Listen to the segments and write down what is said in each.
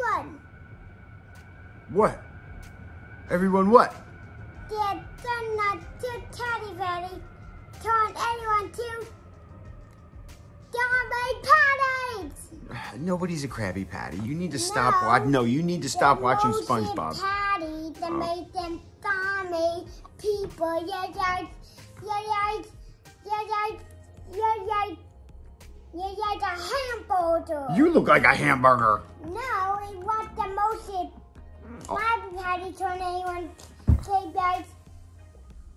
everyone. What? Everyone what? They're done not to Teddy Betty. Turn everyone to zombie parties. Nobody's a Krabby Patty. You need to stop No. watching. No, you need to stop watching SpongeBob. Patty that Oh. made them people. Yeah, yeah, yeah, yeah, yeah, yeah, yeah, yeah, yeah, yeah, hamburger. You look like a hamburger. No, Krabby Patty turn anyone to like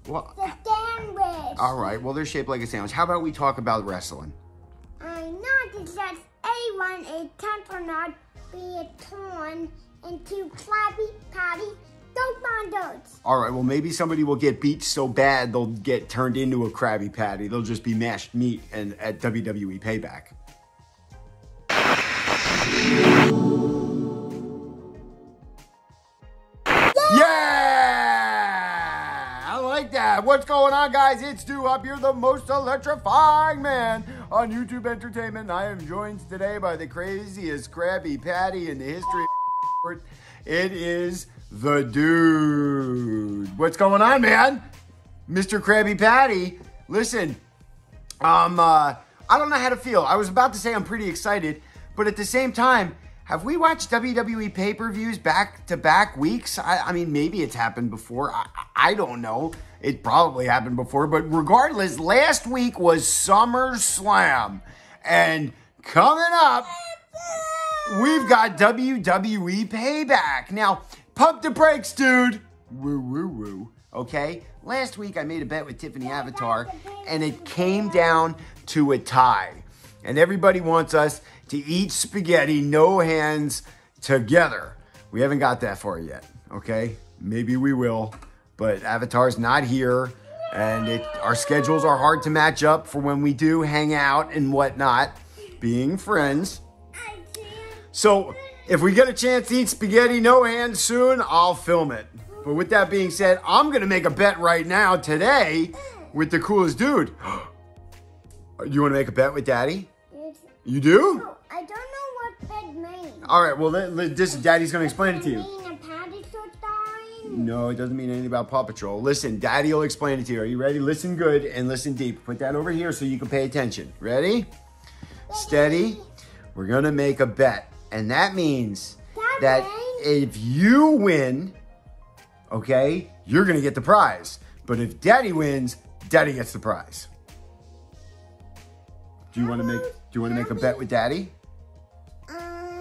Well, the sandwich. all right. Well, they're shaped like a sandwich. How about we talk about wrestling? I know that anyone is temperament be torn into Krabby Patty. All right. Well, maybe somebody will get beat so bad they'll get turned into a Krabby Patty. They'll just be mashed meat and at WWE Payback. What's going on, guys? It's Duhop. You're the most electrifying man on YouTube Entertainment. I am joined today by the craziest Krabby Patty in the history of It is the dude. What's going on, man? Mr. Krabby Patty. Listen, um, uh, I don't know how to feel. I was about to say I'm pretty excited, but at the same time, have we watched WWE pay per views back to back weeks? I, I mean, maybe it's happened before. I, I don't know. It probably happened before, but regardless, last week was SummerSlam. And coming up, we've got WWE Payback. Now, pump the brakes, dude. Woo, woo, woo. Okay? Last week I made a bet with Tiffany Avatar, and it came down to a tie. And everybody wants us to eat spaghetti, no hands, together. We haven't got that far yet, okay? Maybe we will, but Avatar's not here, and it, our schedules are hard to match up for when we do hang out and whatnot, being friends. So if we get a chance to eat spaghetti no hands soon, I'll film it. But with that being said, I'm gonna make a bet right now today with the coolest dude. you want to make a bet with Daddy? You do? I don't know what bed means. All right. Well, let, let- this Daddy's gonna explain it to you. mean a patty so dying? No, it doesn't mean anything about Paw Patrol. Listen, Daddy will explain it to you. Are you ready? Listen good and listen deep. Put that over here so you can pay attention. Ready? Steady. We're gonna make a bet, and that means that if you win, okay, you're gonna get the prize. But if Daddy wins, Daddy gets the prize. Do you want to make? Do you want to make a bet with Daddy?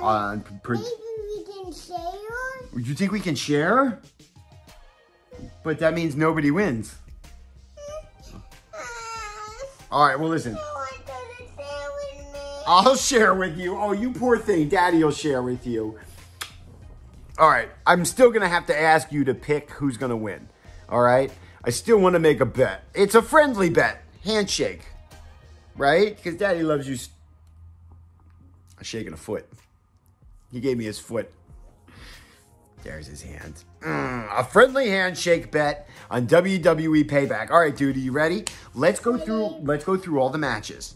On maybe we can share? you think we can share? But that means nobody wins. All right. Well, listen. I'll share with you. Oh, you poor thing. Daddy will share with you. All right. I'm still going to have to ask you to pick who's going to win. All right. I still want to make a bet. It's a friendly bet. Handshake. Right? Because daddy loves you. I'm shaking a foot. He gave me his foot. There's his hand. Mm, a friendly handshake bet on WWE Payback. All right, dude, are you ready? Let's go through. Let's go through all the matches,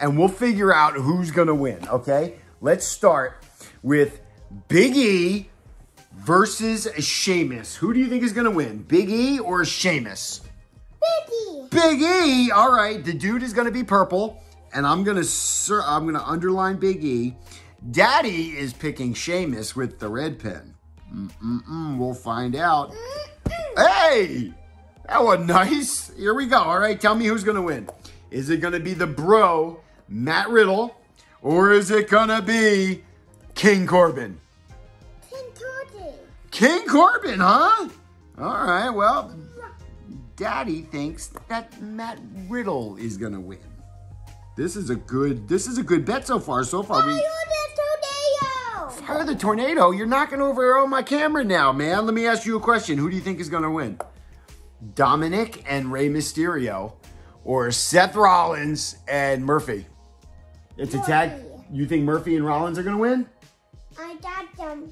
and we'll figure out who's gonna win. Okay? Let's start with Big E versus Sheamus. Who do you think is gonna win, Big E or Sheamus? Biggie! Big E. All right, the dude is gonna be purple, and I'm gonna I'm gonna underline Big E. Daddy is picking Sheamus with the red pen. Mm-mm-mm, we'll find out. Hey, that was nice. Here we go. All right, tell me who's gonna win. Is it gonna be the bro Matt Riddle, or is it gonna be King Corbin? Kentucky! King Corbin, huh? All right, well, Daddy thinks that Matt Riddle is gonna win. This is a good. This is a good bet so far. So far, we The tornado! You're knocking over all my camera now, man. Let me ask you a question. Who do you think is gonna win? Dominik and Rey Mysterio, or Seth Rollins and Murphy? It's a tag. You think Murphy and Rollins are gonna win? I got them.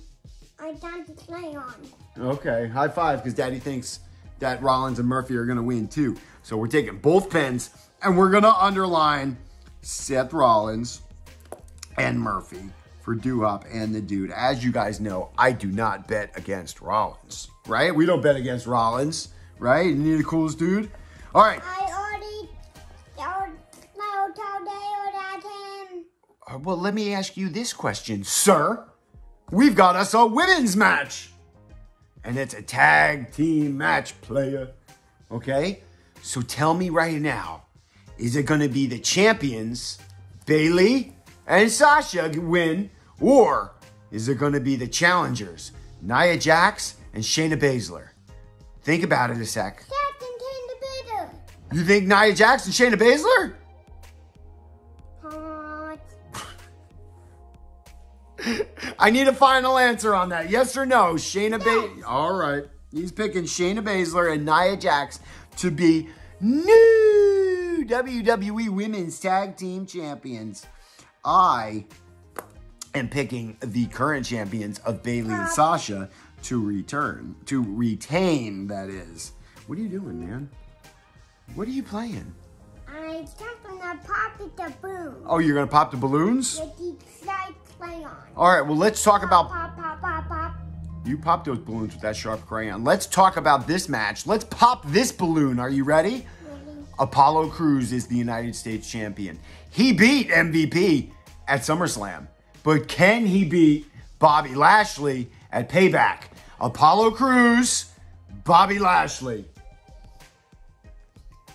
I got the play on. Okay, high five because Daddy thinks that Rollins and Murphy are going to win too. So we're taking both pens and we're going to underline Seth Rollins and Murphy for Duhop and the Dude. As you guys know, I do not bet against Rollins, right? We don't bet against Rollins, right? Isn't he the coolest dude? All right. I already told no told Dale him. Uh, Well, let me ask you this question, sir. We've got us a women's match. And it's a tag team match, player. Okay? So tell me right now, is it going to be the champions, Bayley and Sasha win, or is it going to be the challengers, Nia Jax and Shayna Baszler? Think about it a sec. Captain King the Bitter. You think Nia Jax and Shayna Baszler? I need a final answer on that. Yes or no? Shayna Baszler. All right. He's picking Shayna Baszler and Nia Jax to be new WWE Women's Tag Team Champions. I am picking the current champions of Bayley and Sasha to return, to retain, that is. What are you doing, man? What are you playing? I just gonna pop the boom. Oh, you're going to pop the balloons? With the slide play on. All right, well, let's talk about Pop, pop, pop, pop. You pop those balloons with that sharp crayon. Let's talk about this match. Let's pop this balloon. Are you ready? Ready? Apollo Crews is the United States champion. He beat MVP at SummerSlam, but can he beat Bobby Lashley at Payback? Apollo Crews, Bobby Lashley.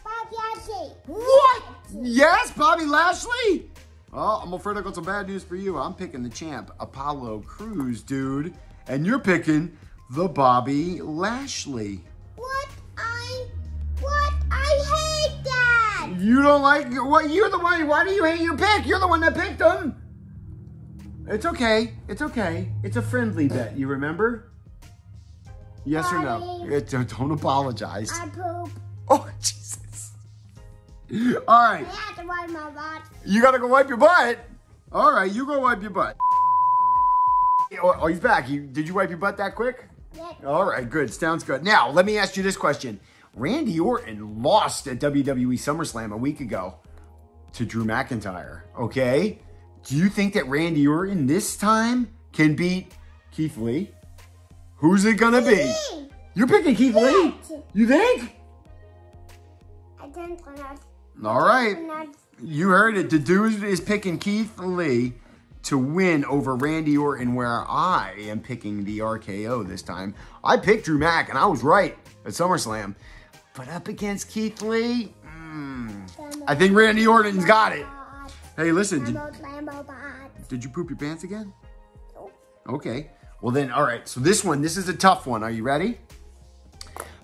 Pop Yassi. What? Yes, Bobby Lashley? Well, I'm afraid I got some bad news for you. I'm picking the champ, Apollo Crews, dude. And you're picking the Bobby Lashley. What I what I hate that. You don't like what? You're the one. Why do you hate your pick? You're the one that picked them. It's okay. It's okay. It's a friendly bet. You remember? Yes or no? It, don't apologize. I poop. Oh Jesus! All right, I have to wipe my butt. you gotta go wipe your butt. All right, you go wipe your butt. Oh, oh, he's back. You, did you wipe your butt that quick? Yes. All right, good. Sounds good. Now, let me ask you this question. Randy Orton lost at WWE SummerSlam a week ago to Drew McIntyre, okay? Do you think that Randy Orton this time can beat Keith Lee? Who's it gonna be? You're picking Keith Lee? You think? I don't wanna. All right. You heard it. The dude is picking Keith Lee to win over Randy Orton, where I am picking the RKO this time. I picked Drew Mack, and I was right at SummerSlam. But up against Keith Lee, mm, I think Randy Orton's got it. Hey, listen, did, did you poop your pants again? Nope. Okay. Well, then, all right. So this one, this is a tough one. Are you ready?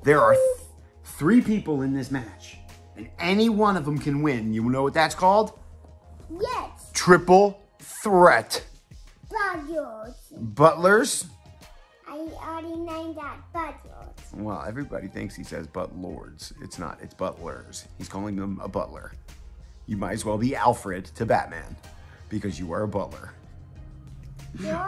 There are th- three people in this match, and any one of them can win. You know what that's called? Yes. Triple threat. Butters. Butlers. I already named that butters. Well, everybody thinks he says but lords. It's not. It's butlers. He's calling them a butler. You might as well be Alfred to Batman because you are a butler.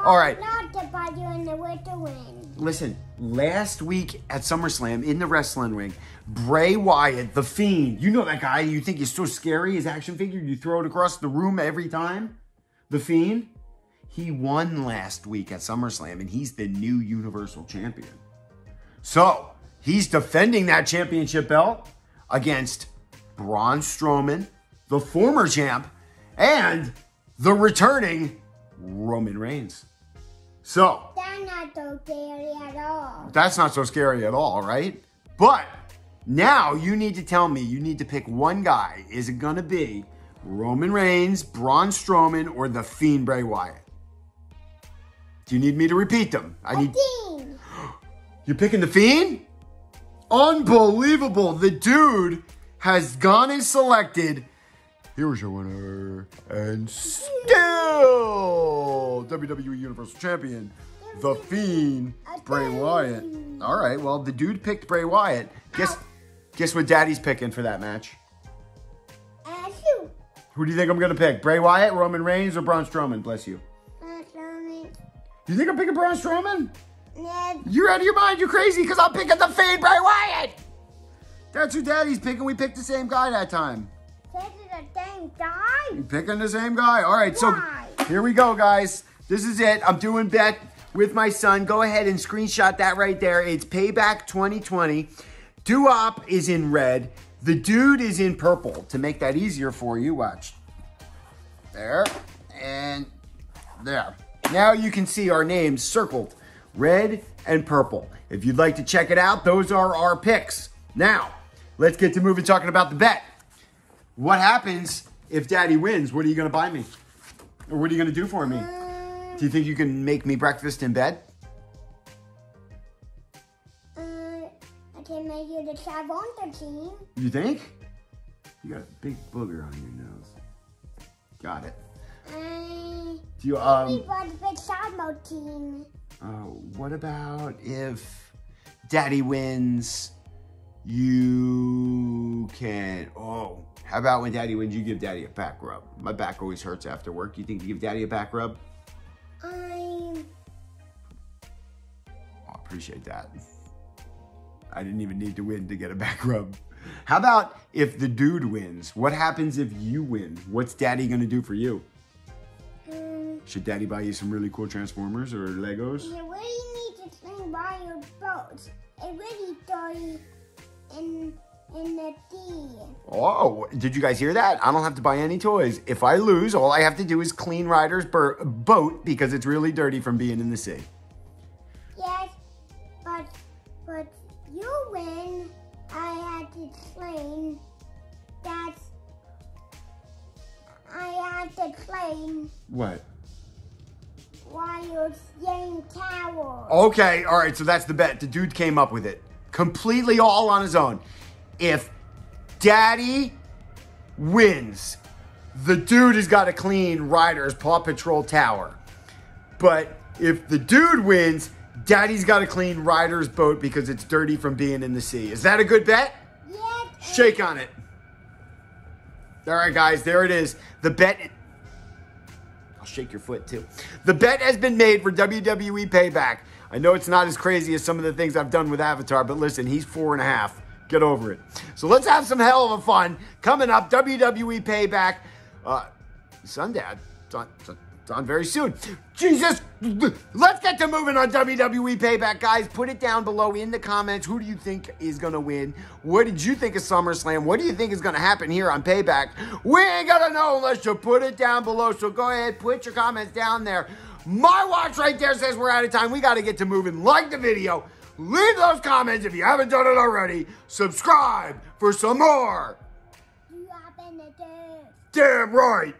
All right. Not the butter in the winter wind. Listen, last week at SummerSlam in the wrestling ring, Bray Wyatt, the Fiend, you know that guy you think is so scary, his action figure, you throw it across the room every time? The Fiend? He won last week at SummerSlam and he's the new Universal Champion. So, he's defending that championship belt against Braun Strowman, the former champ, and the returning Roman Reigns. So, That's not so scary at all. that's not so scary at all, right? But now you need to tell me, you need to pick one guy. Is it going to be Roman Reigns, Braun Strowman, or the Fiend Bray Wyatt? Do you need me to repeat them? I need. Dean. You're picking the Fiend? Unbelievable. The dude has gone and selected. Here's your winner. And still WWE Universal Champion, The Fiend, Bray Wyatt. All right, well, the dude picked Bray Wyatt. Guess, guess what Daddy's picking for that match? Who do you think I'm going to pick? Bray Wyatt, Roman Reigns, or Braun Strowman? Bless you. That's only. You think I'm picking Braun Strowman? Yes. You're out of your mind. You're crazy because I'm picking the Fiend Bray Wyatt. That's who Daddy's picking. We picked the same guy that time. Is the same guy. You picking the same guy? All right, so here we go, guys. This is it. I'm doing bet with my son. Go ahead and screenshot that right there. It's Payback 2020. Duhop is in red. The dude is in purple. To make that easier for you, watch. There. And there. Now you can see our names circled. Red and purple. If you'd like to check it out, those are our picks. Now, let's get to moving talking about the bet. What happens if daddy wins? What are you going to buy me? Or what are you going to do for me? Do you think you can make me breakfast in bed? uh, I can make you the Shavonta team. You think? You got a big booger on your nose. Got it. Uh, Do you we um bought the Sabo team. uh, what about if daddy wins you can oh how about when daddy wins you give daddy a back rub? My back always hurts after work. You think you give daddy a back rub? I'm Oh, appreciate that. I didn't even need to win to get a back rub. How about if the dude wins? What happens if you win? What's daddy gonna do for you? um, Should daddy buy you some really cool Transformers or Legos? you really need to by your boat. It really dirty in in the sea. Oh, did you guys hear that? I don't have to buy any toys. If I lose, all I have to do is clean Ryder's bur- boat because it's really dirty from being in the sea. Yes, but but you win. I had to explain that I had to explain What? why you're staying tower. Okay, all right, so that's the bet. The dude came up with it completely all on his own. If daddy wins, the dude has got to clean Ryder's Paw Patrol Tower. But if the dude wins, daddy's got to clean Ryder's boat because it's dirty from being in the sea. Is that a good bet? Yes, Shake on it. All right, guys, there it is. The bet. I'll shake your foot too. The bet has been made for WWE Payback. I know it's not as crazy as some of the things I've done with Avatar, but listen, he's four and a half. Get over it. So let's have some hell of a fun coming up. WWE Payback. Uh, Sundad. It's on, it's on very soon. Jesus. Let's get to moving on WWE Payback, guys. Put it down below in the comments. Who do you think is going to win? What did you think of SummerSlam? What do you think is going to happen here on Payback? We ain't going to know unless you put it down below. So go ahead, put your comments down there. My watch right there says we're out of time. We got to get to moving. Like the video. Leave those comments if you haven't done it already. Subscribe for some more. you up in the dirt. Damn right.